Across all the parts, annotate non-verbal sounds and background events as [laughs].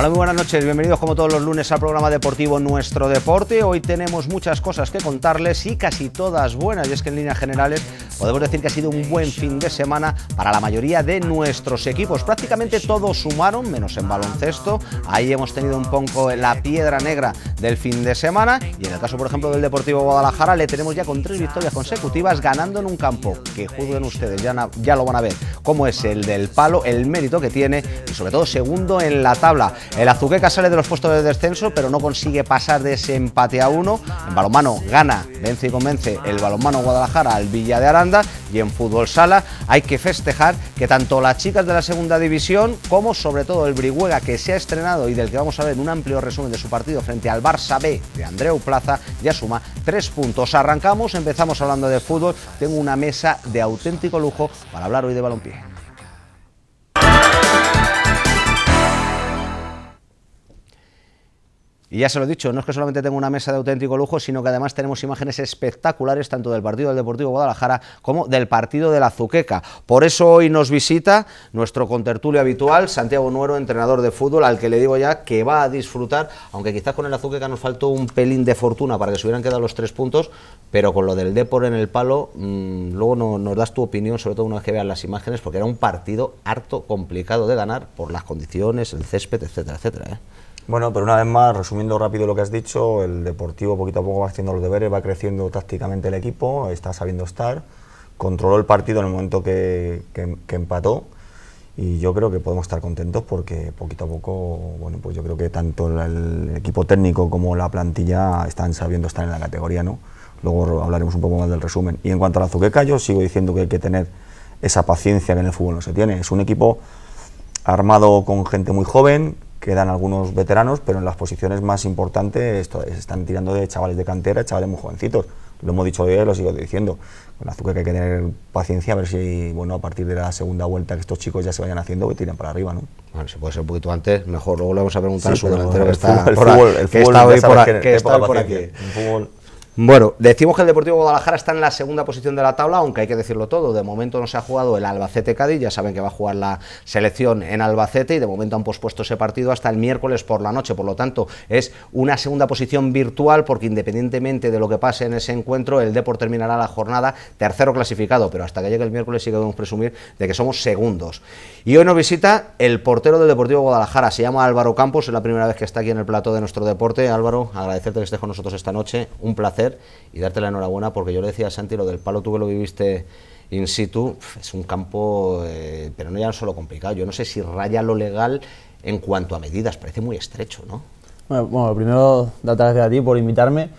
Hola, muy buenas noches. Bienvenidos como todos los lunes al programa deportivo Nuestro Deporte. Hoy tenemos muchas cosas que contarles y casi todas buenas. Y es que en líneas generales podemos decir que ha sido un buen fin de semana para la mayoría de nuestros equipos. Prácticamente todos sumaron, menos en baloncesto. Ahí hemos tenido un poco la piedra negra del fin de semana. Y en el caso, por ejemplo, del Deportivo Guadalajara, le tenemos ya con tres victorias consecutivas ganando en un campo que juzguen ustedes, ya, lo van a ver, cómo es el del palo, el mérito que tiene y sobre todo segundo en la tabla. El Azuqueca sale de los puestos de descenso, pero no consigue pasar de ese empate a uno. En balonmano gana, vence y convence el balonmano Guadalajara al Villa de Y en fútbol sala hay que festejar que tanto las chicas de la segunda división como sobre todo el Brihuega que se ha estrenado y del que vamos a ver un amplio resumen de su partido frente al Barça B de Andreu Plaza ya suma tres puntos. Arrancamos, empezamos hablando de fútbol. Tengo una mesa de auténtico lujo para hablar hoy de balompié. Y ya se lo he dicho, no es que solamente tengo una mesa de auténtico lujo, sino que además tenemos imágenes espectaculares tanto del partido del Deportivo Guadalajara como del partido de la Zuqueca. Por eso hoy nos visita nuestro contertulio habitual, Santiago Nuero, entrenador de fútbol, al que le digo ya que va a disfrutar, aunque quizás con el Azuqueca nos faltó un pelín de fortuna para que se hubieran quedado los tres puntos, pero con lo del Depor en el palo, mmm, luego no, nos das tu opinión, sobre todo una vez que vean las imágenes, porque era un partido harto complicado de ganar por las condiciones, el césped, etcétera, etcétera. ¿eh? Bueno, pero una vez más, resumiendo rápido lo que has dicho, el Deportivo poquito a poco va haciendo los deberes, va creciendo tácticamente el equipo, está sabiendo estar, controló el partido en el momento que, que, que empató y yo creo que podemos estar contentos porque poquito a poco, bueno, pues yo creo que tanto el, equipo técnico como la plantilla están sabiendo estar en la categoría, ¿no? Luego hablaremos un poco más del resumen. Y en cuanto a la Zuqueca, yo sigo diciendo que hay que tener esa paciencia que en el fútbol no se tiene. Es un equipo armado con gente muy joven, quedan algunos veteranos, pero en las posiciones más importantes esto, se están tirando de chavales de cantera, chavales muy jovencitos. Lo hemos dicho hoy, lo sigo diciendo. Con azúcar que hay que tener paciencia a ver si, bueno, a partir de la segunda vuelta que estos chicos ya se vayan haciendo, que tiren para arriba, ¿no? Bueno, si puede ser un poquito antes, mejor. Luego le vamos a preguntar Sí, a su delantero que el está, fútbol- el fútbol- el que fútbol está hoy por, que a- que es está hoy por aquí. El fútbol- Bueno, decimos que el Deportivo Guadalajara está en la segunda posición de la tabla, aunque hay que decirlo todo. De momento no se ha jugado el Albacete-Cádiz, ya saben que va a jugar la selección en Albacete y de momento han pospuesto ese partido hasta el miércoles por la noche. Por lo tanto, es una segunda posición virtual porque independientemente de lo que pase en ese encuentro, el Deport terminará la jornada tercero clasificado, pero hasta que llegue el miércoles sí que debemos presumir de que somos segundos. Y hoy nos visita el portero del Deportivo Guadalajara, se llama Álvaro Campos, es la primera vez que está aquí en el plato de nuestro deporte. Álvaro, agradecerte que estés con nosotros esta noche, un placer y darte la enhorabuena porque yo le decía a Santi lo del palo, tú que lo viviste in situ, es un campo, eh, pero no ya solo complicado, yo no sé si raya lo legal en cuanto a medidas, parece muy estrecho, ¿no? Bueno, bueno, primero darte gracias a ti por invitarme.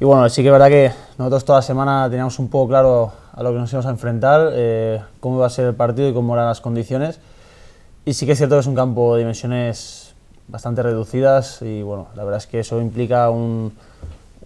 Y bueno, sí que es verdad que nosotros toda la semana teníamos un poco claro a lo que nos íbamos a enfrentar, eh, cómo iba a ser el partido y cómo eran las condiciones. Y sí que es cierto que es un campo de dimensiones bastante reducidas y bueno, la verdad es que eso implica un,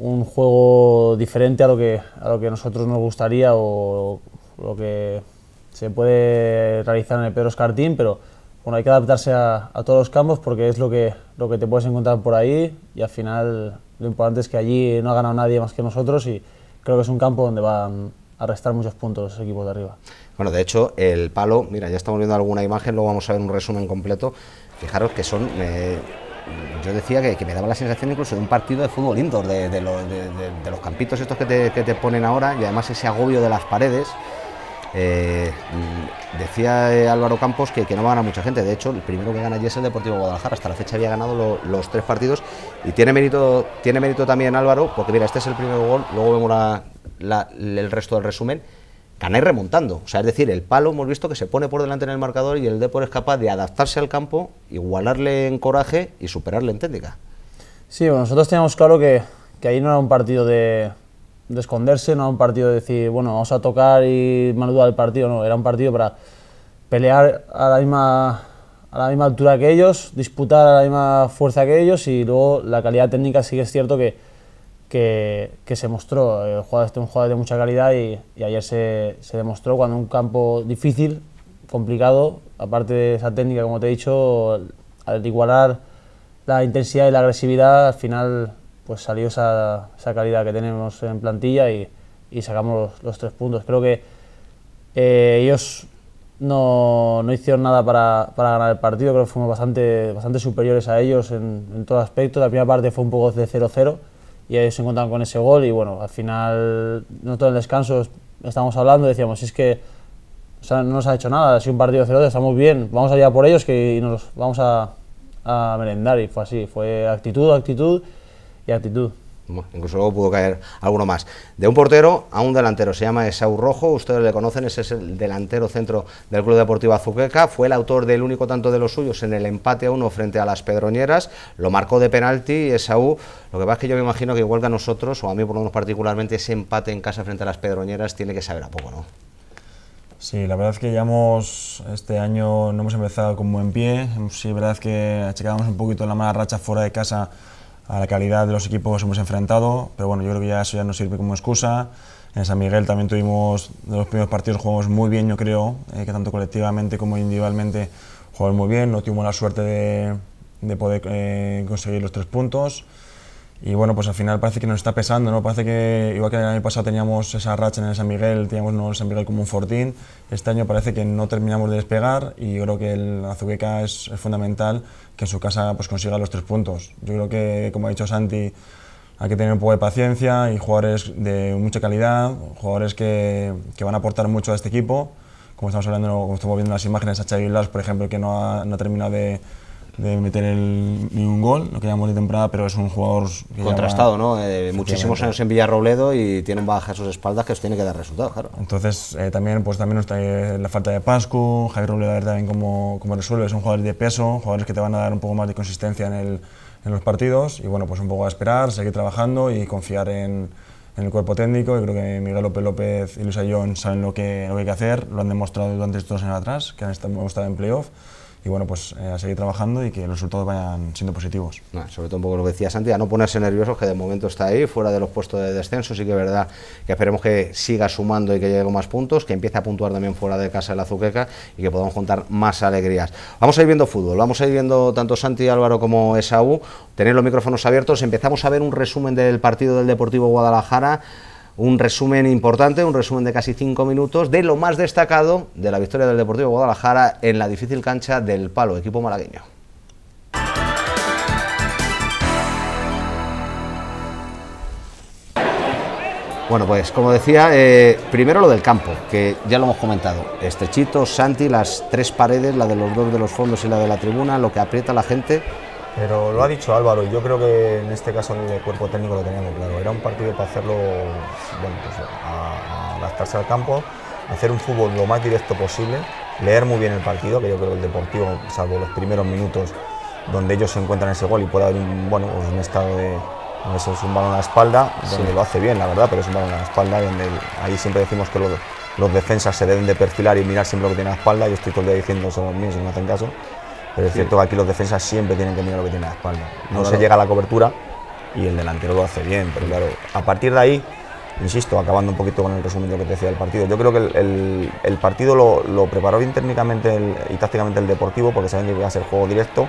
un juego diferente a lo que a lo que nosotros nos gustaría o lo que se puede realizar en el Pedro Escartín, pero bueno, hay que adaptarse a, a todos los campos porque es lo que, lo que te puedes encontrar por ahí y al final lo importante es que allí no ha ganado nadie más que nosotros y creo que es un campo donde van a restar muchos puntos los equipos de arriba. Bueno, de hecho, el palo, mira, ya estamos viendo alguna imagen, luego vamos a ver un resumen completo. Fijaros que son, eh, yo decía que, me daba la sensación incluso de un partido de fútbol indoor, de, de lo- de- de- de los campitos estos que te, ponen ahora y además ese agobio de las paredes. Eh, mm, decía eh, Álvaro Campos que, no va a ganar mucha gente. De hecho, el primero que gana allí es el Deportivo Guadalajara. Hasta la fecha había ganado lo- los tres partidos. Y tiene mérito, tiene mérito también Álvaro, porque mira, este es el primer gol, luego vemos el resto del resumen. Ganáis remontando. O sea, es decir, el palo hemos visto que se pone por delante en el marcador y el Depor es capaz de adaptarse al campo, igualarle en coraje y superarle en técnica. Sí, bueno, nosotros teníamos claro que, que ahí no era un partido de, de esconderse, no era un partido de decir, bueno, vamos a tocar y manual el partido, no, era un partido para pelear a la misma a la misma altura que ellos, disputar a la misma fuerza que ellos y luego la calidad técnica sí que es cierto que, que, que se mostró. El jugador es un jugador de mucha calidad y, y ayer se, se demostró cuando un campo difícil, complicado, aparte de esa técnica, como te he dicho, al igualar la intensidad y la agresividad, al final pues salió esa, esa calidad que tenemos en plantilla y, y sacamos los, los tres puntos. Creo que eh, ellos no, no hicieron nada para, para, ganar el partido, creo que fuimos bastante, bastante superiores a ellos en, en todo aspecto. La primera parte fue un poco de 0-0 y ellos se encontraron con ese gol y bueno, al final nosotros en el descanso estábamos hablando y decíamos, si es que no nos ha hecho nada, ha sido un partido 0 estamos bien, vamos allá por ellos que nos vamos a, a merendar y fue así, fue actitud, actitud y actitud incluso luego pudo caer alguno más. De un portero a un delantero, se llama Esaú Rojo, ustedes le conocen, ese es el delantero centro del Club Deportivo Azuqueca, fue el autor del único tanto de los suyos en el empate a uno frente a las Pedroñeras, lo marcó de penalti Esaú, lo que pasa es que yo me imagino que igual que a nosotros, o a mí por lo menos particularmente, ese empate en casa frente a las Pedroñeras tiene que saber a poco, ¿no? Sí, la verdad es que ya hemos, este año no hemos empezado con buen pie, sí, verdad es que achacábamos un poquito la mala racha fuera de casa a la calidad de los equipos hemos enfrentado, pero bueno, yo creo que ya eso ya nos sirve como excusa. En San Miguel también tuvimos, los primeros partidos jugamos muy bien, yo creo, eh, que tanto colectivamente como individualmente jugamos muy bien, no tuvimos la suerte de, de poder eh, conseguir los tres puntos. Y bueno, pues al final parece que nos está pesando, ¿no? Parece que, igual que el año pasado teníamos esa racha en el San Miguel, teníamos ¿no? el San Miguel como un fortín, este año parece que no terminamos de despegar y yo creo que el Azuqueca es, es fundamental que en su casa pues, consiga los tres puntos. Yo creo que, como ha dicho Santi, hay que tener un poco de paciencia y jugadores de mucha calidad, jugadores que, que van a aportar mucho a este equipo, como estamos hablando, como estamos viendo las imágenes, a Xavi por ejemplo, que no ha, no ha terminado de de meter el, ni un gol, lo que llamamos de temporada, pero es un jugador contrastado, ¿no? Eh, muchísimos años en Villarrobledo y tiene baja a sus espaldas que os tiene que dar resultados, claro. Entonces eh, también pues también está la falta de Pascu, Javier Robledo también como, como resuelve, son jugadores de peso, jugadores que te van a dar un poco más de consistencia en, el, en los partidos y bueno pues un poco a esperar, seguir trabajando y confiar en, en el cuerpo técnico. y creo que Miguel López López y Luis Ayón saben lo que, lo que hay que hacer, lo han demostrado durante estos años atrás, que han estado, hemos estado en playoff y bueno, pues eh, a seguir trabajando y que los resultados vayan siendo positivos. sobre todo un poco lo que decía Santi, a no ponerse nerviosos, que de momento está ahí, fuera de los puestos de descenso, sí que es verdad que esperemos que siga sumando y que llegue con más puntos, que empiece a puntuar también fuera de casa el Azuqueca y que podamos contar más alegrías. Vamos a ir viendo fútbol, vamos a ir viendo tanto Santi Álvaro como Esaú, tener los micrófonos abiertos, empezamos a ver un resumen del partido del Deportivo Guadalajara un resumen importante, un resumen de casi cinco minutos de lo más destacado de la victoria del Deportivo Guadalajara en la difícil cancha del Palo, equipo malagueño. Bueno, pues como decía, eh, primero lo del campo, que ya lo hemos comentado. Estrechito, Santi, las tres paredes, la de los dos de los fondos y la de la tribuna, lo que aprieta a la gente pero lo ha dicho Álvaro, y yo creo que en este caso el cuerpo técnico lo teníamos claro. Era un partido para hacerlo, bueno, pues a, adaptarse al campo, hacer un fútbol lo más directo posible, leer muy bien el partido, que yo creo que el Deportivo, salvo los primeros minutos donde ellos se encuentran ese gol y puede haber un, bueno, pues un estado de, donde es un balón a la espalda, donde lo hace bien, la verdad, pero es un balón a la espalda, donde ahí siempre decimos que los, los defensas se deben de perfilar y mirar siempre lo que tiene a la espalda, yo estoy todo el día diciendo eso los míos si no hacen caso, pero es cierto que aquí los defensas siempre tienen que mirar lo que tiene a la espalda. No se llega a la cobertura y el delantero lo hace bien, pero claro, a partir de ahí, insisto, acabando un poquito con el resumen de lo que te decía del partido, yo creo que el, partido lo, preparó bien técnicamente y tácticamente el Deportivo porque saben que iba a ser juego directo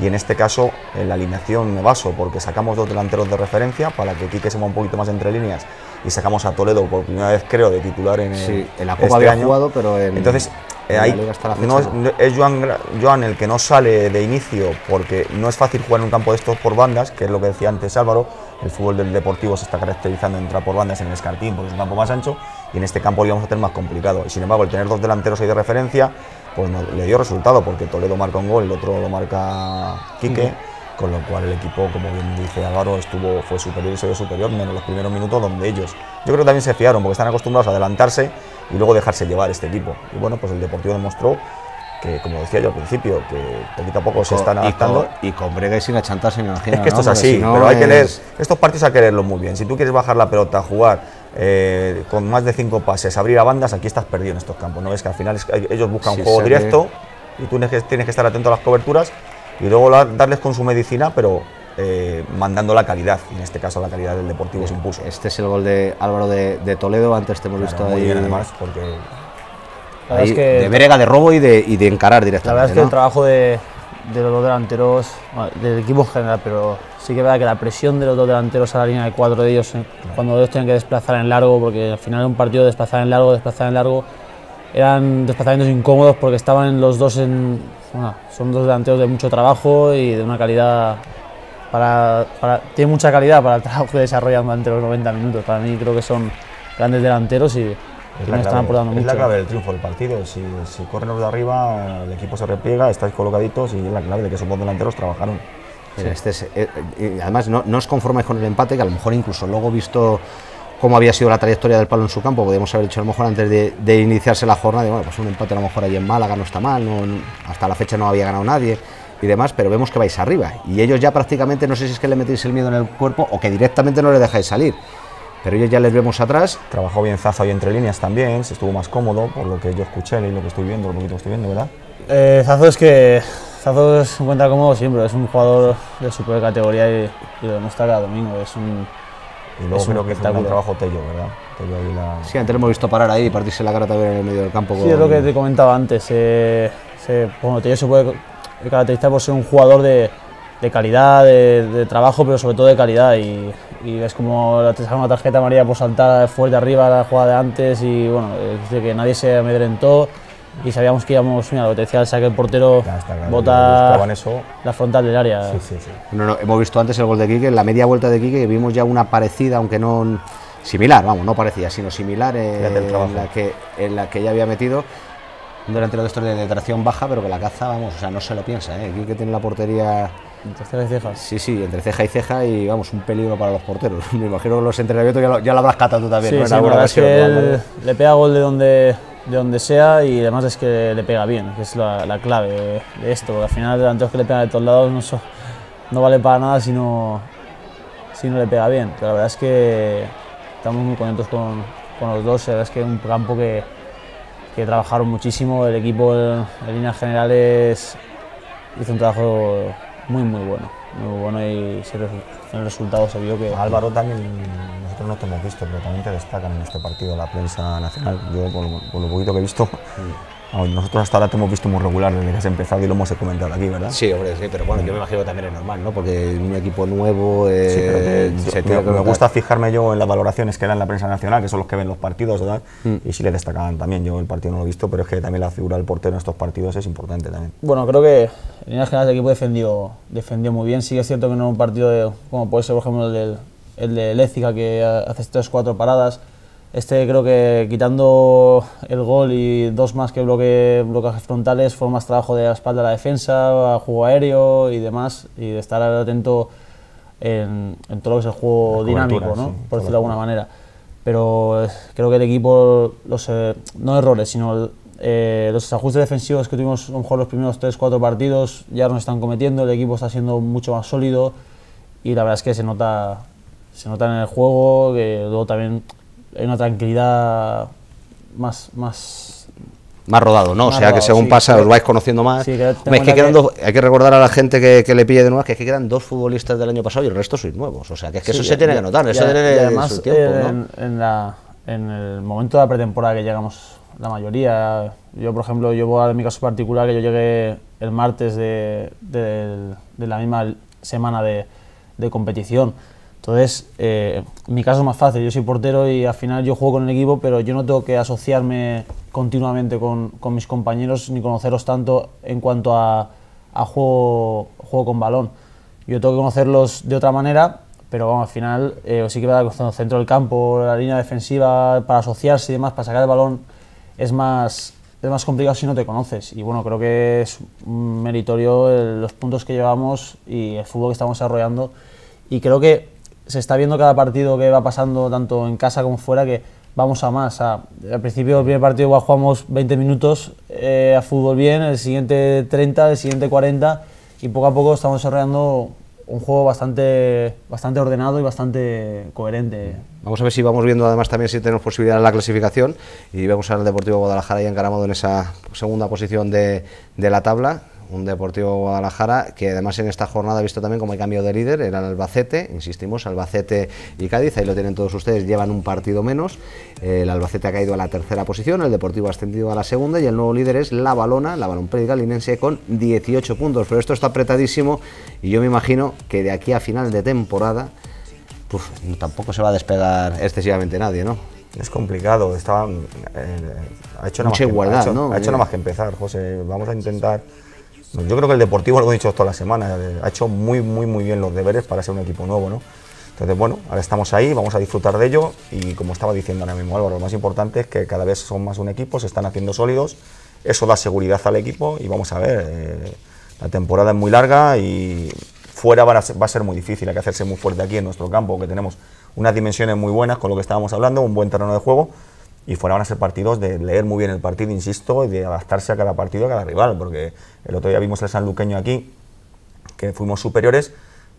y en este caso en la alineación me baso porque sacamos dos delanteros de referencia para que Quique se mueva un poquito más entre líneas y sacamos a Toledo por primera vez creo de titular en, sí, en la Copa este había jugado pero en... entonces eh, no es, Joan, el que no sale de inicio porque no es fácil jugar en un campo de estos por bandas, que es lo que decía antes Álvaro. El fútbol del Deportivo se está caracterizando en entrar por bandas en el Escartín porque es un campo más ancho y en este campo lo íbamos a tener más complicado. Y sin embargo, el tener dos delanteros ahí de referencia, pues le dio resultado porque Toledo marca un gol, el otro lo marca Quique. Con lo cual el equipo, como bien dice Álvaro, estuvo, fue superior y se vio superior, menos los primeros minutos donde ellos, yo creo que también se fiaron porque están acostumbrados a adelantarse y luego dejarse llevar este equipo. Y bueno, pues el Deportivo demostró que, como decía yo al principio, que poquito a poco se están adaptando. Y con, brega y sin achantarse, me imagino. Es que esto es así, pero hay que leer, estos partidos hay que leerlos muy bien. Si tú quieres bajar la pelota, jugar eh, con más de cinco pases, abrir a bandas, aquí estás perdido en estos campos. No ves que al final ellos buscan un juego directo y tú tienes que estar atento a las coberturas y luego darles con su medicina, pero eh, mandando la calidad, en este caso la calidad del Deportivo se impuso. Este es el gol de Álvaro de, Toledo, antes te hemos visto ahí. además, porque. De verga, de robo y de, y de encarar directamente. La verdad es que el trabajo de, los dos delanteros, del equipo en general, pero sí que es verdad que la presión de los dos delanteros a la línea de cuatro de ellos, eh, cuando ellos tienen que desplazar en largo, porque al final es un partido de desplazar en largo, desplazar en largo, eran desplazamientos incómodos porque estaban los dos en. Bueno, son dos delanteros de mucho trabajo y de una calidad. Para, para, tiene mucha calidad para el trabajo que desarrollan durante los 90 minutos. Para mí creo que son grandes delanteros y, Es la, clave, aportando es la clave del triunfo del partido. Si, si corren los de arriba, el equipo se repliega, estáis colocaditos y es la clave de que esos dos delanteros trabajaron. Mira, este es, eh, eh, además, no, no os conformáis con el empate, que a lo mejor incluso luego visto cómo había sido la trayectoria del palo en su campo, podríamos haber dicho a lo mejor antes de, de iniciarse la jornada, y, bueno, pues un empate a lo mejor allí en Málaga no está mal, no- no- hasta la fecha no había ganado nadie y demás, pero vemos que vais arriba. Y ellos ya prácticamente, no sé si es que le metéis el miedo en el cuerpo o que directamente no le dejáis salir, pero ellos ya les vemos atrás. Trabajó bien Zazo ahí entre líneas también, se estuvo más cómodo, por lo que yo escuché y lo que estoy viendo, lo poquito que estoy viendo, ¿verdad? Eh, Zazo es que Zazo se encuentra cómodo siempre, es un jugador de super categoría y, y lo demuestra cada domingo. Es un, Y luego Es un creo que hizo un trabajo Tello, ¿verdad? Tello ahí la... Sí, antes lo hemos visto parar ahí y partirse la cara también en el medio del campo. Sí, con- es lo que te comentaba antes. eh, se, bueno, Tello se puede caracterizar por ser un jugador de, de calidad, de, de trabajo, pero sobre todo de calidad. Y, y es como te saca una tarjeta amarilla por saltar fuerte arriba a la jugada de antes y bueno, es de que nadie se amedrentó y sabíamos que íbamos, mira, lo que te decía, el saque el portero está claro, bota eso. la frontal del área. Sí, sí, sí. No, no, hemos visto antes el gol de Quique, en la media vuelta de Quique, que vimos ya una parecida, aunque no similar, vamos, no parecida, sino similar, eh, en, la que, en la que ya había metido un delantero de estos de, de tracción baja, pero que la caza, vamos, o sea, no se lo piensa, ¿eh? Quique tiene la portería, Entre cejas y cejas. sí, sí, entre ceja y ceja y, vamos, un peligro para los porteros. [laughs] Me imagino que los entrenamientos ya lo, ya lo habrás catado tú también, Sí, ¿no? Sí, la alguna verdad es que ocasión, ¿no? él le pega gol de donde, de donde sea y además es que le pega bien, que es la, la clave de esto, porque al final delanteros que le pegan de todos lados no, so- no vale para nada si no, si no le pega bien. Pero la verdad es que estamos muy contentos con, con los dos, la verdad es que es un campo que, que trabajaron muchísimo, el equipo en, en líneas generales hizo un trabajo muy muy bueno, muy bueno y el resultado se vio que... Álvaro también, nosotros no te hemos visto, pero también te destacan en este partido la prensa nacional. Yo, por lo, por lo poquito que he visto, nosotros hasta ahora te hemos visto muy regular desde que has empezado y lo hemos comentado aquí, ¿verdad? Sí, hombre, sí, pero bueno, yo me imagino que también es normal, ¿no? Porque un equipo nuevo eh, Sí, pero te- se me, me gusta fijarme yo en las valoraciones que dan la prensa nacional, que son los que ven los partidos, ¿verdad? Mm. Y sí le destacaban también. Yo el partido no lo he visto, pero es que también la figura del portero en estos partidos es importante también. Bueno, creo que en líneas generales el equipo defendió, defendió muy bien. Sí que es cierto que no era un partido de, como puede ser, por ejemplo, el, del, el de Lézica, que hace tres cuatro paradas. Este creo que quitando el gol y dos más que bloque, bloqueajes frontales, fue más trabajo de la espalda a la defensa, a juego aéreo y demás, y de estar atento en, en todo lo que es el juego dinámico, ¿no? sí, por decirlo de alguna manera. Pero creo que el equipo, los, eh, no errores, sino eh, los ajustes defensivos que tuvimos a lo mejor los primeros 3-4 partidos ya nos están cometiendo, el equipo está siendo mucho más sólido y la verdad es que se nota, se nota en el juego, que luego también hay una tranquilidad más, más Más rodado, ¿no? Más o sea, que rodado, según sí, pasa os vais conociendo más. Sí, que Hombre, es que quedan que- dos- hay que recordar a la gente que, que le pille de nuevo que es que quedan dos futbolistas del año pasado y el resto sois nuevos. O sea, que es que Sí, eso se tiene que notar, eso tiene además, su tiempo, eh, ¿no? en, en la- en el momento de la pretemporada que llegamos la mayoría, yo por ejemplo, yo voy a mi caso particular que yo llegué el martes de, de- de la misma semana de, de competición. Entonces, eh, mi caso es más fácil, yo soy portero y al final yo juego con el equipo, pero yo no tengo que asociarme continuamente con, con mis compañeros ni conocerlos tanto en cuanto a, a juego, juego con balón. Yo tengo que conocerlos de otra manera, pero vamos, al final eh, sí que va el centro del campo, la línea defensiva, para asociarse y demás, para sacar el balón, es más, es más complicado si no te conoces. Y bueno, creo que es meritorio el- los puntos que llevamos y el fútbol que estamos desarrollando. Y creo que se está viendo cada partido que va pasando, tanto en casa como fuera, que vamos a más. A- al principio, el primer partido igual jugamos 20 minutos eh, a fútbol bien, el siguiente 30, el siguiente 40, y poco a poco estamos desarrollando un juego bastante, bastante ordenado y bastante coherente. Vamos a ver si vamos viendo además también si tenemos posibilidad en la clasificación y vemos al Deportivo Guadalajara ya encaramado en esa segunda posición de, de la tabla. Un Deportivo Guadalajara que además en esta jornada ha visto también como hay cambio de líder, era el Albacete, insistimos, Albacete y Cádiz, ahí lo tienen todos ustedes, llevan un partido menos. El Albacete ha caído a la tercera posición, el Deportivo ha ascendido a la segunda y el nuevo líder es la Balona, la Balonpredica Linense con 18 puntos. Pero esto está apretadísimo y yo me imagino que de aquí a final de temporada Uf, tampoco se va a despegar excesivamente nadie, ¿no? Es complicado, estaba, eh, ha hecho nada más que- igualdad, ha hecho, ¿no? ha hecho nada más que empezar, José. Vamos a intentar. Yo creo que el Deportivo, lo he dicho toda la semana, eh, ha hecho muy, muy, muy bien los deberes para ser un equipo nuevo, ¿no? Entonces, bueno, ahora estamos ahí, vamos a disfrutar de ello y como estaba diciendo ahora mismo Álvaro, lo más importante es que cada vez son más un equipo, se están haciendo sólidos, eso da seguridad al equipo y vamos a ver, eh, la temporada es muy larga y fuera va a ser muy difícil, hay que hacerse muy fuerte aquí en nuestro campo, que tenemos unas dimensiones muy buenas con lo que estábamos hablando, un buen terreno de juego y fuera van a ser partidos de leer muy bien el partido, insisto, y de adaptarse a cada partido, a cada rival, porque el otro día vimos el sanluqueño aquí, que fuimos superiores,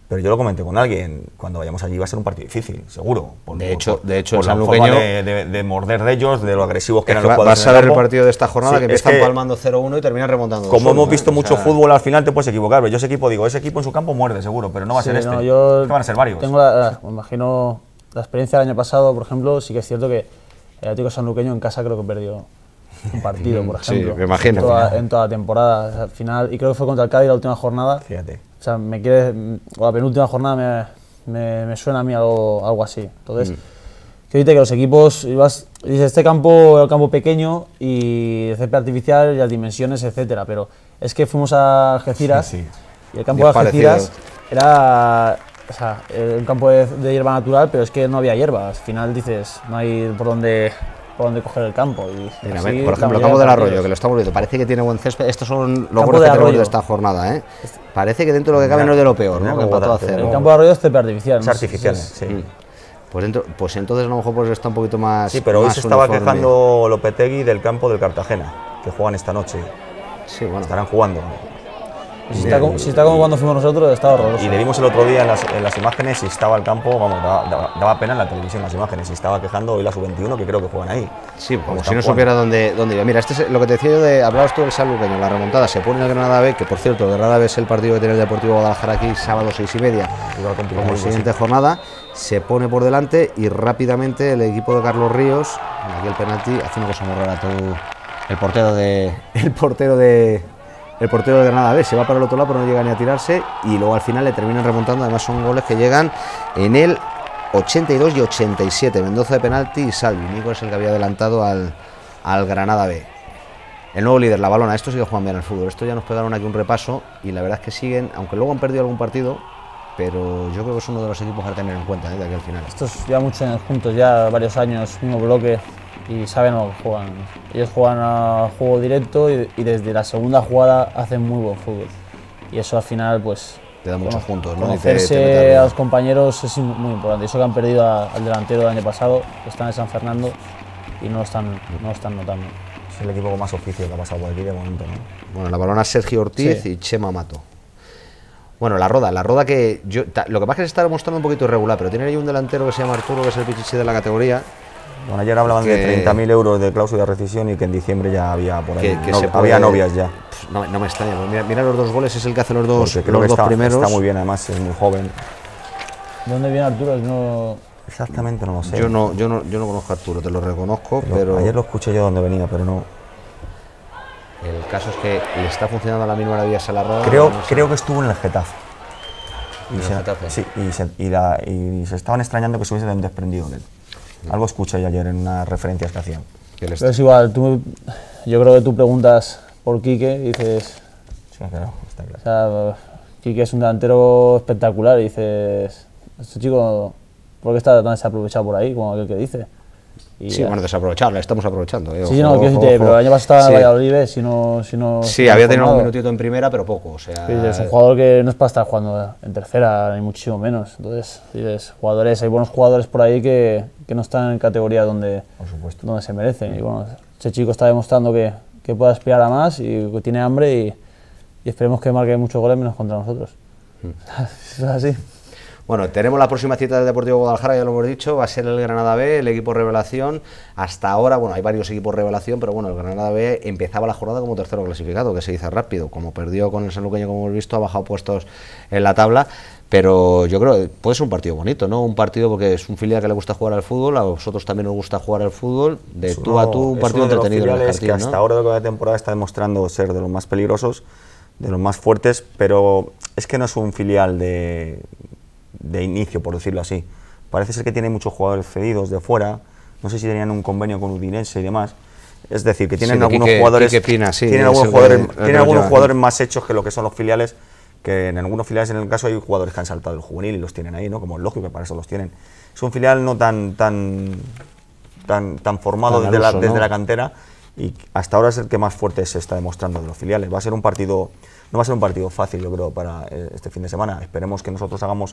pero yo lo comenté con alguien, cuando vayamos allí va a ser un partido difícil, seguro. Por- De por- hecho- por- de hecho, por el sanluqueño- De, de- de morder de ellos, de lo agresivos que eran que los va- jugadores vas a ver el campo. partido de esta jornada Sí, que es empiezan que, palmando 0-1 y terminan remontando. Como hemos visto O mucho sea, fútbol, al final te puedes equivocar, pero yo ese equipo digo, ese equipo en su campo muerde seguro, pero no va a ser Sí, este. no, yo Es que van a ser varios. Tengo la, la- me imagino la experiencia del año pasado, por ejemplo, sí que es cierto que el Atlético Sanluqueño en casa creo que perdió un partido, [laughs] por Sí, ejemplo. me imagino. En toda, en toda temporada. O sea, al final, y creo que fue contra el Cádiz la última jornada. Fíjate. O sea, me quiere, o la penúltima jornada me, me, me suena a mí algo, algo así. Entonces, Mm. que ahorita que los equipos, ibas, dices, este campo era un campo pequeño y de césped artificial y las dimensiones, etcétera, pero es que fuimos a Algeciras Sí, sí. y el campo de parecido. Algeciras era o sea, un campo de, de hierba natural, pero es que no había hierba. Al final dices, no hay por dónde, por dónde coger el campo. Y Mira, así ve, por ejemplo, el campo de del arroyo, que lo estamos viendo, parece que tiene buen césped. Estos son los buenos de que tenemos Arroyo. de esta jornada, ¿eh? Parece que dentro de lo que cabe no es de lo peor, ¿no? Mira Que cómo empató a bota, cero. El campo de arroyo es césped artificial. Es ¿no? artificial, sí. Mm. Pues, dentro, pues entonces a lo mejor pues está un poquito más. Sí, pero hoy se estaba uniforme. quejando Lopetegui del campo del Cartagena, que juegan esta noche. Sí, bueno. Estarán jugando. Si está, como, si está como cuando fuimos nosotros, está horroroso. Y le vimos el otro día en las, en las imágenes y estaba el campo, vamos, daba, daba- daba pena en la televisión las imágenes y estaba quejando hoy la sub-21 que creo que juegan ahí. Sí, como si no jugando. supiera dónde, dónde iba. Mira, este es lo que te decía yo de. Hablabas tú del Sanluqueño, la remontada. Se pone el Granada B, que por cierto, el Granada B es el partido que tiene el Deportivo Guadalajara aquí, sábado seis y media, como pues, siguiente jornada. Se pone por delante y rápidamente el equipo de Carlos Ríos, aquí el penalti, hace una cosa muy rara tú. El portero de. [laughs] El portero de. El portero de Granada B se va para el otro lado, pero no llega ni a tirarse. Y luego al final le terminan remontando. Además, son goles que llegan en el 82 y 87. Mendoza de penalti y Salvi. Nico es el que había adelantado al, al Granada B. El nuevo líder, la balona. Esto sí que juegan bien al fútbol. Esto ya nos pegaron aquí un repaso y la verdad es que siguen, aunque luego han perdido algún partido, pero yo creo que es uno de los equipos a tener en cuenta ¿eh? de aquí al final. Estos ya muchos juntos, ya varios años, mismo bloque, y saben lo que juegan. Ellos juegan a juego directo y, y desde la segunda jugada hacen muy buen fútbol. Y eso al final, pues. Te da muchos puntos, ¿no? Y te- te Conocerse a los compañeros es muy importante. Eso que han perdido a- al delantero del año pasado, que están en San Fernando, y no lo están, no lo están notando. Es el equipo con más oficio que ha pasado por aquí de momento, ¿no? Bueno, la balona Sergio Ortiz Sí. y Chema Mato. Bueno, la roda, la roda que yo. ta- lo que pasa es que se está mostrando un poquito irregular, pero tiene ahí un delantero que se llama Arturo, que es el pichichi de la categoría, Bueno, ayer hablaban Que- de 30.000 euros de cláusula de rescisión y que en diciembre ya había por ahí. que, que no- se puede- había novias ya. Pff, No, no me extraña, mira, mira los dos goles, es el que hace los dos, creo los que dos está, primeros. está muy bien, además es muy joven. ¿De dónde viene Arturo? No, Exactamente no lo sé. Yo no, yo no, yo no conozco a Arturo, te lo reconozco, Pero pero Ayer lo escuché yo donde venía, pero no. el caso es que le está funcionando a la misma maravilla a la roda. Creo, no sé. creo que estuvo en el Getafe. ¿En el se, Getafe? Sí, y se, y la- y se estaban extrañando que se hubiesen desprendido de él. Algo escuché yo ayer en unas referencias que hacían. Pero es igual, tú, yo creo que tú preguntas por Quique y dices, Sí, claro, está claro. o sea, Quique es un delantero espectacular y dices, este chico, ¿por qué está tan desaprovechado por ahí, como aquel que dice? Y Sí, bueno, desaprovecharla, estamos aprovechando. eh, Sí, ojo, no, ojo, ojo. pero el año pasado estaba en Sí. Valladolid, ¿ves? si no... Si no Sí, si había tenido un minutito en primera, pero poco. O sea, Sí, es un jugador que no es para estar jugando en tercera, ni muchísimo menos. Entonces, dices, jugadores, hay buenos jugadores por ahí que, que no están en categoría donde, Por supuesto. donde se merecen. Y bueno, ese chico está demostrando que, que puede aspirar a más y que tiene hambre y, y esperemos que marque muchos goles menos contra nosotros. Mm. [laughs] es así. Bueno, tenemos la próxima cita del Deportivo Guadalajara, ya lo hemos dicho, va a ser el Granada B, el equipo revelación. Hasta ahora, bueno, hay varios equipos revelación, pero bueno, el Granada B empezaba la jornada como tercero clasificado, que se dice rápido. Como perdió con el Sanluqueño, como hemos visto, ha bajado puestos en la tabla. Pero yo creo que puede ser un partido bonito, ¿no? Un partido porque es un filial que le gusta jugar al fútbol, a vosotros también os gusta jugar al fútbol, de Es tú a tú, un es partido uno de los entretenido en el que hasta ¿no? ahora de la temporada está demostrando ser de los más peligrosos, de los más fuertes, pero es que no es un filial de, de inicio, por decirlo así. Parece ser que tiene muchos jugadores cedidos de fuera, no sé si tenían un convenio con Udinese y demás. Es decir, que tienen Sí, algunos Quique- jugadores, Quique Pina, sí, tienen algunos jugadores, que- el tienen que algunos lleva. jugadores más hechos que lo que son los filiales, que en algunos filiales en el caso hay jugadores que han saltado el juvenil y los tienen ahí, ¿no? Como es lógico que para eso los tienen. Es un filial no tan tan tan, tan formado Tan desde, uso, la, desde ¿no? la cantera y hasta ahora es el que más fuerte se está demostrando de los filiales. Va a ser un partido, no va a ser un partido fácil, yo creo, para eh, este fin de semana. Esperemos que nosotros hagamos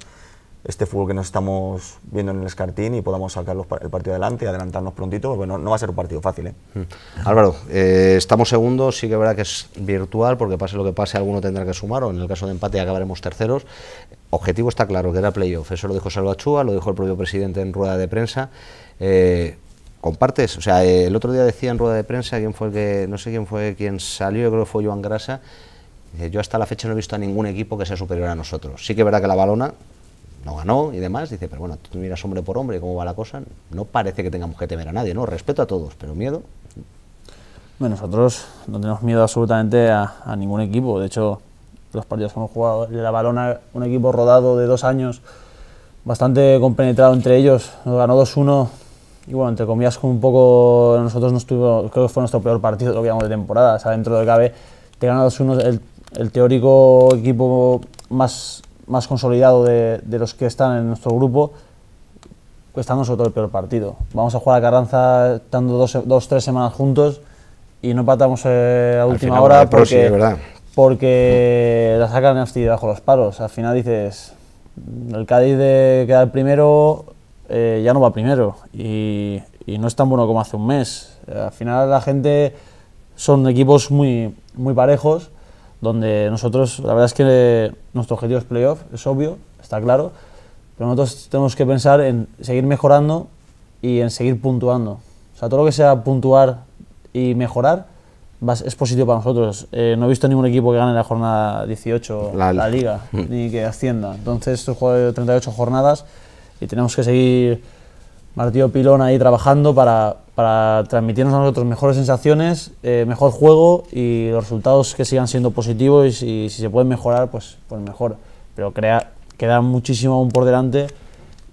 este fútbol que nos estamos viendo en el Escartín y podamos sacar los el partido adelante y adelantarnos prontito, porque no, va a ser un partido fácil. ¿eh? Mm. Álvaro, eh, estamos segundos, sí que verdad que es virtual, porque pase lo que pase, alguno tendrá que sumar, o en el caso de empate acabaremos terceros. Objetivo está claro, que era playoff, eso lo dijo Salva Chua, lo dijo el propio presidente en rueda de prensa. Eh, ¿Compartes? O sea, eh, el otro día decía en rueda de prensa, quién fue que, no sé quién fue quien salió, yo creo que fue Joan Grasa, yo hasta la fecha no he visto a ningún equipo que sea superior a nosotros. Sí que verdad que la balona no ganó y demás, dice, pero bueno, tú miras hombre por hombre cómo va la cosa, no parece que tengamos que temer a nadie, ¿no? Respeto a todos, pero miedo, Bueno, nosotros no tenemos miedo absolutamente a, ningún equipo. De hecho, los partidos que hemos jugado, la Balona, un equipo rodado de dos años, bastante compenetrado entre ellos, nos ganó 2-1. Y bueno, entre comillas, con un poco. Nosotros no estuvimos, creo que fue nuestro peor partido, lo que de temporada. O sea, dentro de cabe, te gana 2-1 el, el teórico equipo más, más consolidado de, de los que están en nuestro grupo estando sobre todo el peor partido. Vamos a jugar a Carranza estando dos, dos tres semanas juntos y no empatamos eh, a última final, hora porque, verdad. porque la sacan así bajo los palos. Al final dices, el Cádiz de quedar primero eh, ya no va primero y, y no es tan bueno como hace un mes. Al final la gente son equipos muy, muy parejos donde nosotros, la verdad es que nuestro objetivo es playoff, es obvio, está claro, pero nosotros tenemos que pensar en seguir mejorando y en seguir puntuando. O sea, todo lo que sea puntuar y mejorar va es positivo para nosotros. Eh, no he visto ningún equipo que gane la jornada 18 La- la, liga, ni que ascienda. Entonces, esto es juego de 38 jornadas y tenemos que seguir martillo pilón ahí trabajando para, para transmitirnos a nosotros mejores sensaciones, eh, mejor juego y los resultados que sigan siendo positivos y si, si se pueden mejorar, pues, pues mejor. Pero crea, queda muchísimo aún por delante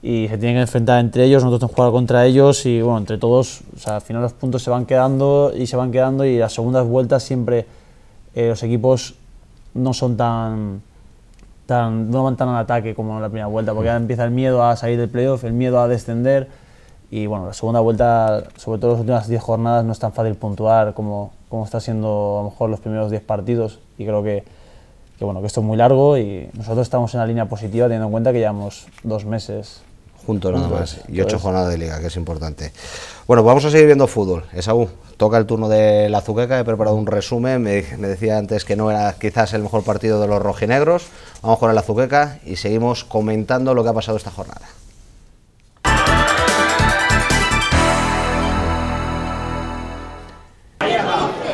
y se tienen que enfrentar entre ellos, nosotros tenemos que jugar contra ellos y bueno, entre todos, o sea, al final los puntos se van quedando y se van quedando y las segundas vueltas siempre eh, los equipos no son tan, tan, no van tan al ataque como en la primera vuelta, porque ahora empieza el miedo a salir del playoff, el miedo a descender y bueno, la segunda vuelta, sobre todo las últimas 10 jornadas, no es tan fácil puntuar como, como está siendo a lo mejor los primeros 10 partidos y creo que, que, bueno, que esto es muy largo y nosotros estamos en la línea positiva teniendo en cuenta que llevamos dos meses juntos nada más, y ocho jornadas de liga, que es importante. Bueno, vamos a seguir viendo fútbol. Esaú, toca el turno de la Azuqueca, he preparado un resumen, me, me decía antes que no era quizás el mejor partido de los rojinegros. Vamos con el Azuqueca y seguimos comentando lo que ha pasado esta jornada.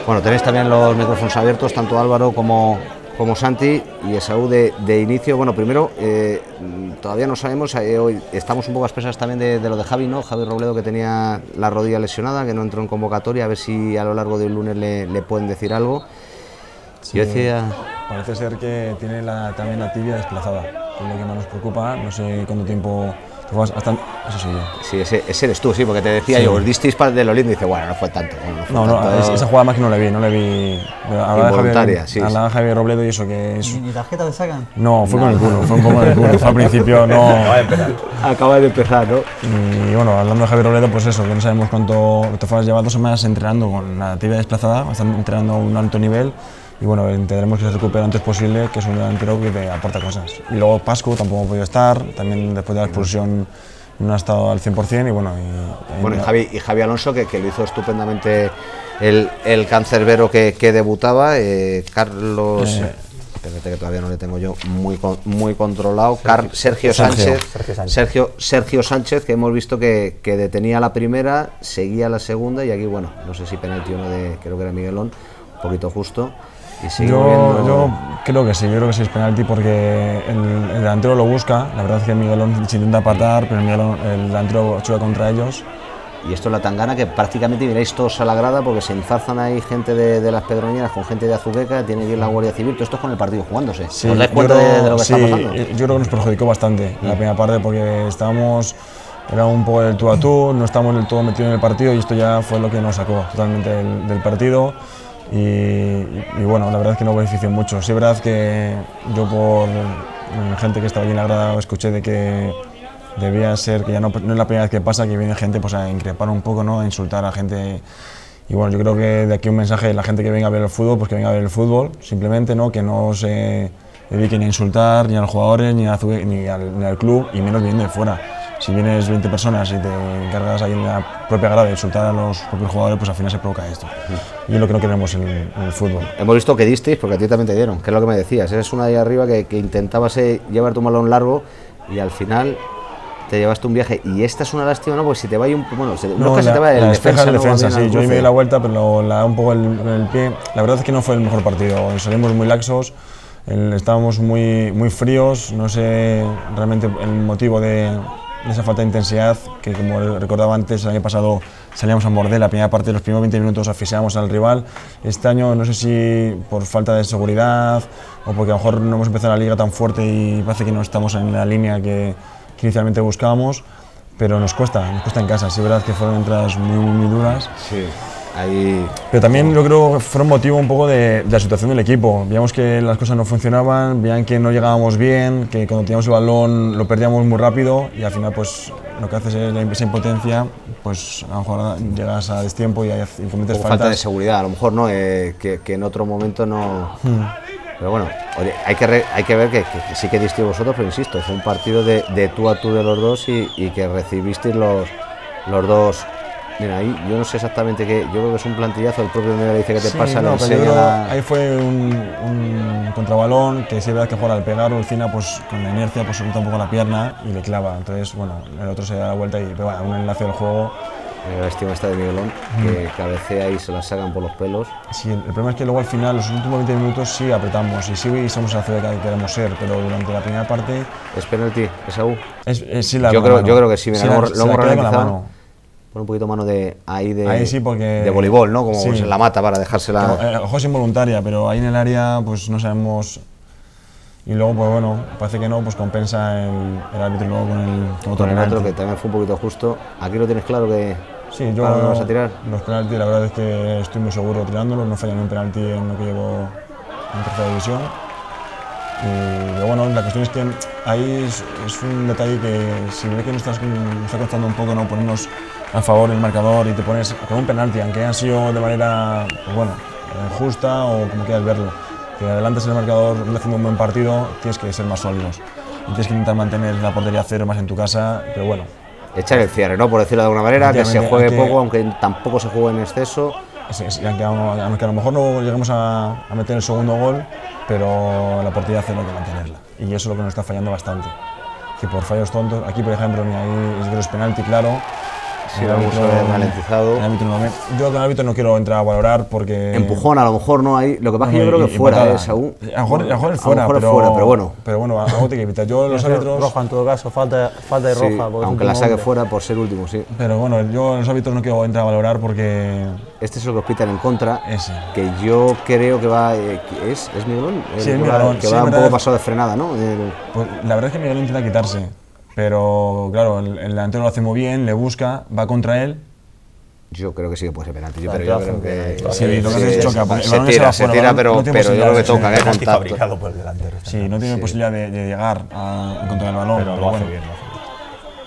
Bueno, tenéis también los micrófonos abiertos, tanto Álvaro como, como Santi y Esaú de, de inicio. Bueno, primero, eh, todavía no sabemos, eh, hoy estamos un poco a expensas también de, de lo de Javi, ¿no? Javi Robledo que tenía la rodilla lesionada, que no entró en convocatoria, a ver si a lo largo del lunes le, le pueden decir algo. Yo decía, Parece ser que tiene la- también la tibia desplazada, que es lo que más nos preocupa. No sé cuánto tiempo. Hasta, eso sí, yo. sí, ese, ese eres tú, sí, porque te decía Sí. yo, os disteis para de lo lindo y dice, bueno, no fue tanto. bueno, no, fue No, no, tanto". es- esa jugada más que no la vi, no la vi. Hablaba de Involuntaria, Javier, sí, hablaba de Javier Robledo y eso que es. ¿Ni tarjeta te sacan? No, fue con el culo, fue un poco con el culo. Fue al principio, no. [laughs] Acaba de empezar, ¿no? Y bueno, hablando de Javier Robledo, pues eso, que no sabemos cuánto. Te fueras llevar dos semanas entrenando con la tibia desplazada, están entrenando a un alto nivel. Y bueno, tendremos que se recupere lo antes posible, que es un delantero que te aporta cosas. Y luego Pascu tampoco ha podido estar, también después de la expulsión no ha estado al 100%. Y bueno, y, Bueno, y Javi, y Javi Alonso, que, que lo hizo estupendamente el, el cancerbero que, que debutaba. eh, Carlos. Eh. espérate que todavía no le tengo yo muy, muy controlado. Car- Sergio, Sergio. Sánchez, Sergio Sánchez. Sergio, Sergio Sánchez, que hemos visto que, que detenía la primera, seguía la segunda y aquí, bueno, no sé si penalti o no de, creo que era Miguelón, un poquito justo. Y Yo, viendo- yo creo que sí, yo creo que sí es penalti porque el, el delantero lo busca. La verdad es que Miguelón se intenta apartar, pero Miguelón, el delantero choca contra ellos. Y esto es la tangana que prácticamente miráis todos a la grada porque se enzarzan ahí gente de, de las pedroñeras con gente de Azuqueca, tiene que ir la Guardia Civil, todo esto es con el partido jugándose. ¿Os dais yo cuenta de, creo- de lo que sí, está pasando? eh, Yo creo que nos perjudicó bastante la primera parte porque estábamos era un poco el tú a tú, no estamos del todo metidos en el partido y esto ya fue lo que nos sacó totalmente del, del partido. Y, y, bueno, la verdad es que no benefició mucho. Sí verdad que yo por eh, gente que estaba allí en la grada escuché de que debía ser, que ya no, no, es la primera vez que pasa, que viene gente pues, a increpar un poco, ¿no? a insultar a gente. Y bueno, yo creo que de aquí un mensaje a la gente que venga a ver el fútbol, pues que venga a ver el fútbol, simplemente, ¿no? que no se dediquen ni a insultar ni a los jugadores, ni, a, ni, al, ni al club, y menos viniendo de fuera si vienes 20 personas y te encargas ahí en la propia grada de insultar a los propios jugadores, pues al final se provoca esto. Y es lo que no queremos en, en, el fútbol. Hemos visto que disteis, porque a ti también te dieron, que es lo que me decías. Eres una de ahí arriba que, que intentabas llevar tu balón largo y al final te llevaste un viaje. Y esta es una lástima, ¿no? Porque si te va un. Bueno, se, no, la, se te va el defensa. el defensa, no sí. Yo me di la vuelta, pero la da un poco el, el pie. La verdad es que no fue el mejor partido. Salimos muy laxos. El, estábamos muy, muy fríos, no sé realmente el motivo de, esa falta de intensidad, que como recordaba antes, el año pasado salíamos a morder la primera parte de los primeros 20 minutos, asfixiábamos al rival. Este año no sé si por falta de seguridad o porque a lo mejor no hemos empezado la liga tan fuerte y parece que no estamos en la línea que, que inicialmente buscábamos, pero nos cuesta, nos cuesta en casa. Sí, es verdad que fueron entradas muy, muy duras. Sí. Ahí... Pero también yo creo que fue un motivo un poco de, de, la situación del equipo. Veíamos que las cosas no funcionaban, veían que no llegábamos bien, que cuando teníamos el balón lo perdíamos muy rápido y al final pues lo que haces es esa impotencia, pues a lo mejor llegas a destiempo y, hay, y cometes faltas. falta de seguridad, a lo mejor no, eh, que, que, en otro momento no... Hmm. Pero bueno, oye, hay, que re, hay que ver que, que, que sí que disteis vosotros, pero insisto, fue un partido de, de tú a tú de los dos y, y que recibisteis los, los dos Mira, ahí yo no sé exactamente qué, yo creo que es un plantillazo, el propio me dice que te sí, pasa, no, enseña la... Ahí fue un, un contrabalón que si es verdad que juega al pegar, Ulcina pues con la inercia pues solta un poco la pierna y le clava, entonces bueno, el otro se da la vuelta y pero bueno, un enlace del juego. La estima esta de Miguelón, mm. que cabecea y se la sacan por los pelos. Sí, el, el, problema es que luego al final, los últimos 20 minutos sí apretamos y sí somos la ciudad que queremos ser, pero durante la primera parte... ¿Es penalti? ¿Es AU? Es, es, sí, la yo, creo, yo creo que sí, mira, sí, lo, la, lo hemos ralentizado pon un poquito mano de ahí de, ahí sí porque, de voleibol, ¿no? Como sí. se la mata para dejársela. Eh, ojo es involuntaria, pero ahí en el área pues no sabemos. Y luego, pues bueno, parece que no, pues compensa el, el árbitro luego con el otro, con el otro que también fue un poquito justo. Aquí lo tienes claro que. Sí, yo no vas a tirar. los penaltis, la verdad es que estoy muy seguro tirándolos, no fallan un penalti en lo que llevo en tercera división. Y pero bueno, la cuestión es que ahí es, es un detalle que si ve que nos, estás, nos está costando un poco no ponernos a favor del marcador y te pones con un penalti, aunque haya sido de manera, pues bueno, justa o como quieras verlo, que adelantes el marcador haciendo un buen partido, tienes que ser más sólidos. Y tienes que intentar mantener la portería cero más en tu casa, pero bueno. Echar el cierre, ¿no? Por decirlo de alguna manera, que se juegue que, poco, aunque tampoco se juegue en exceso. Sí, sí, aunque, aunque, a lo mejor no lleguemos a, a, meter el segundo gol, pero la portería cero hay que mantenerla. Y eso es lo que nos está fallando bastante. Que por fallos tontos, aquí por ejemplo, mira, ahí es penalti, claro, Sí, el árbitro ralentizado. El árbitro no, yo con el árbitro no quiero entrar a valorar porque. Empujón, a lo mejor no hay. Lo que pasa es que yo creo que fuera es aún. A lo mejor, a lo mejor es fuera, pero, pero, fuera, pero bueno. Pero bueno, algo te que evitar. Yo los [laughs] árbitros. Roja en todo caso, falta, falta de sí, roja. aunque la saque fuera por ser último, sí. Pero bueno, yo los árbitros no quiero entrar a valorar porque. Este es el que os pitan en contra. Ese. Que yo creo que va. Eh, ¿Es, ¿Es Miguelón? Sí, es Miguelón. Que sí, va un poco pasado de frenada, ¿no? El... Pues la verdad es que Miguelón intenta quitarse. Pero claro, el, el delantero lo hace muy bien, le busca, va contra él yo creo que sí que puede ser penalti, pero yo creo que. Sí, lo que es choca. Se tira, se tira, pero, no pero yo creo que toca, que es contacto. Por el delantero, sí, no tiene sí. posibilidad de, de, llegar a encontrar el balón. Pero, pero lo bueno. hace bien, lo hace bien.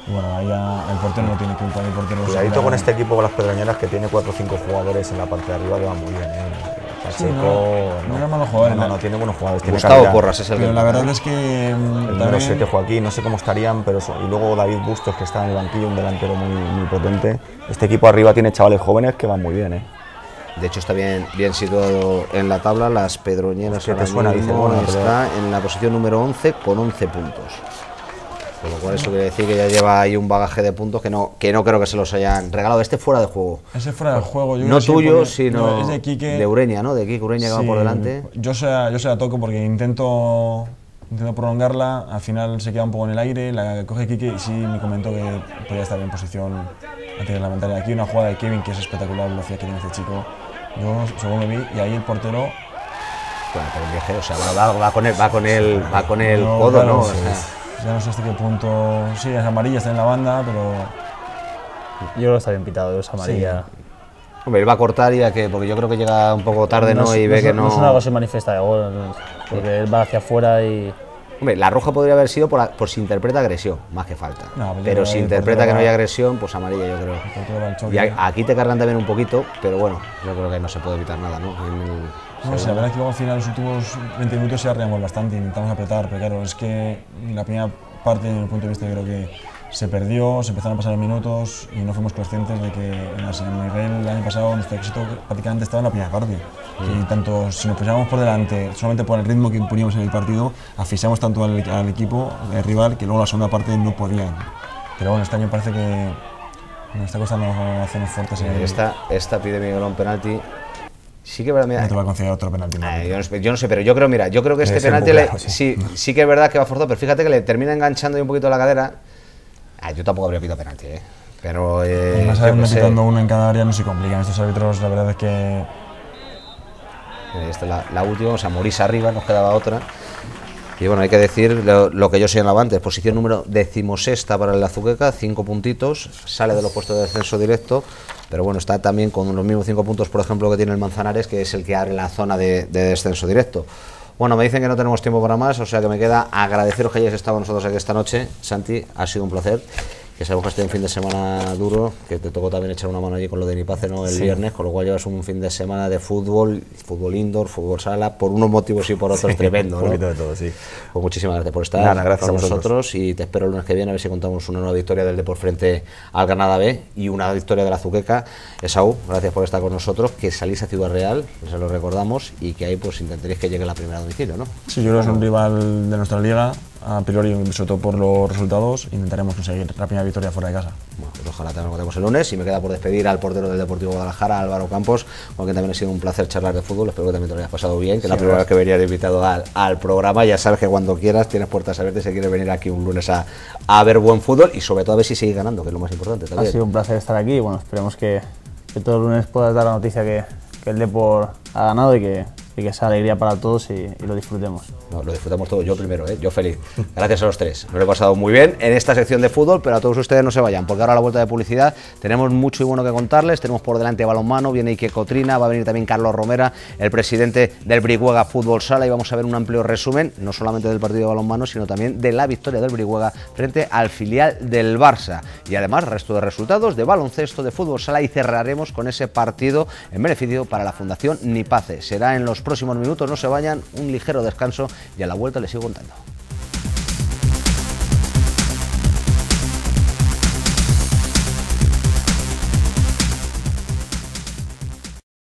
Bueno, ahí ya el portero no tiene culpa, el portero Cuidadito con este equipo, con las pedrañeras, que tiene 4 o 5 jugadores en la parte de arriba que van muy bien. ¿eh? Pacheco, sí, no, no, no, malos jugadores. No, no, tiene buenos jugadores. Tiene Gustavo calidad. Porras es el Pero la verdad es que. mm, El número 7 Joaquín, no sé cómo estarían, pero eso. Y luego David Bustos, que está en el banquillo, un delantero muy, muy potente. Este equipo arriba tiene chavales jóvenes que van muy bien, ¿eh? De hecho, está bien, bien situado en la tabla. Las Pedroñeras ¿Qué te suena? Dice, bueno, está en la posición número 11 con 11 puntos. Con lo cual eso quiere decir que ya lleva ahí un bagaje de puntos que no, que no creo que se los hayan regalado. Este fuera de juego. Ese fuera de juego. Yo no tuyo, sí sino no, es de, Quique, de Ureña, ¿no? De Quique Ureña que sí, va por delante. Yo se, la, yo se la toco porque intento, intento prolongarla. Al final se queda un poco en el aire. La coge Quique y sí me comentó que podía estar en posición antirreglamentaria. Aquí una jugada de Kevin que es espectacular, la velocidad que tiene este chico. Yo, según me vi, y ahí el portero bueno, pero viaje, o sea, va, va, con el, va con el, va con el no, codo, claro, ¿no? O sea, Ya no sé hasta qué punto. Sí, es amarilla, está en la banda, pero. Yo creo que está bien pitado, es amarilla. Hombre, él va a cortar y a que, porque yo creo que llega un poco tarde, ¿no? es- y ve que no. No es una cosa manifiesta de gol, porque él va hacia afuera y. Hombre, la roja podría haber sido por, por si interpreta agresión, más que falta. No, pero si interpreta que no hay agresión, pues amarilla, yo creo. Y aquí te cargan también un poquito, pero bueno, yo creo que no se puede evitar nada, ¿no? En el- No sé, la verdad es que luego al final, los últimos 20 minutos se arreamos bastante, intentamos apretar, pero claro, es que la primera parte, desde mi punto de vista, creo que se perdió, se empezaron a pasar minutos y no fuimos conscientes de que en la San Miguel el año pasado nuestro éxito prácticamente estaba en la primera parte. Y tanto si nos pusiéramos por delante, solamente por el ritmo que imponíamos en el partido, asfixiamos tanto al, al equipo el rival que luego la segunda parte no podían. Pero bueno, este año parece que nos está costando hacernos fuertes en el... Esta, esta pide Miguelón penalti. Sí que verdad, mira, No te va a conceder otro penalti. más. Eh, yo, no, sé- yo no sé, pero yo creo, mira, yo creo que este Debe penalti le- sí. sí. Sí, que es verdad que va forzado, pero fíjate que le termina enganchando ahí un poquito la cadera. Ah, yo tampoco habría pedido penalti, ¿eh? Pero. Eh, uno sé. pitando uno en cada área no se complican. Estos árbitros, la verdad es que Eh, Esta es la, la última, o sea, morís arriba, nos quedaba otra. Y bueno, hay que decir lo, lo que yo señalaba antes, posición número decimosexta para el Azuqueca, cinco puntitos, sale de los puestos de descenso directo, pero bueno, está también con los mismos cinco puntos, por ejemplo, que tiene el Manzanares, que es el que abre la zona de, de descenso directo. Bueno, me dicen que no tenemos tiempo para más, o sea que me queda agradeceros que hayáis estado nosotros aquí esta noche. Santi, ha sido un placer. Que sabemos que ha sido un fin de semana duro, que te tocó también echar una mano allí con lo de Nipace ¿no? el viernes, con lo cual llevas un fin de semana de fútbol, fútbol indoor, fútbol sala, por unos motivos y por otros [laughs] tremendo. Un ¿no? poquito de todo, sí. Pues muchísimas gracias por estar Nada, gracias con a nosotros y te espero el lunes que viene a ver si contamos una nueva victoria del Depor frente al Granada B y una victoria de la Zuqueca. Esaú, gracias por estar con nosotros, que salís a Ciudad Real, se lo recordamos, y que ahí pues intentaréis que llegue la primera a domicilio, ¿no? sí, yo creo que es un rival de nuestra liga, a priori, sobre todo por los resultados, intentaremos conseguir la primera victoria fuera de casa. Bueno, pues ojalá te encontremos el lunes. Y me queda por despedir al portero del Deportivo Guadalajara, Álvaro Campos, con quien también ha sido un placer charlar de fútbol, espero que también te lo hayas pasado bien, que es la primera vez que venías invitado al, al programa, ya sabes que cuando quieras tienes puertas abiertas si quieres venir aquí un lunes a, a ver buen fútbol y sobre todo a ver si seguís ganando, que es lo más importante Ha también. sido un placer estar aquí. Y bueno, esperemos que, que todo el lunes puedas dar la noticia que, que el Depor ha ganado y que, y que sea alegría para todos y, y lo disfrutemos. No, lo disfrutamos todos, yo primero, ¿eh? yo feliz. Gracias a los tres. Lo he pasado muy bien en esta sección de fútbol, pero a todos ustedes no se vayan, porque ahora a la vuelta de publicidad tenemos mucho y bueno que contarles. Tenemos por delante balonmano, viene Ike Cotrina, va a venir también Carlos Romera, el presidente del Brihuega Fútbol Sala, y vamos a ver un amplio resumen, no solamente del partido de balonmano, sino también de la victoria del Brihuega frente al filial del Barça. Y además, resto de resultados de baloncesto, de fútbol sala, y cerraremos con ese partido en beneficio para la Fundación Nipace. Será en los próximos minutos, no se vayan, un ligero descanso y a la vuelta les sigo contando.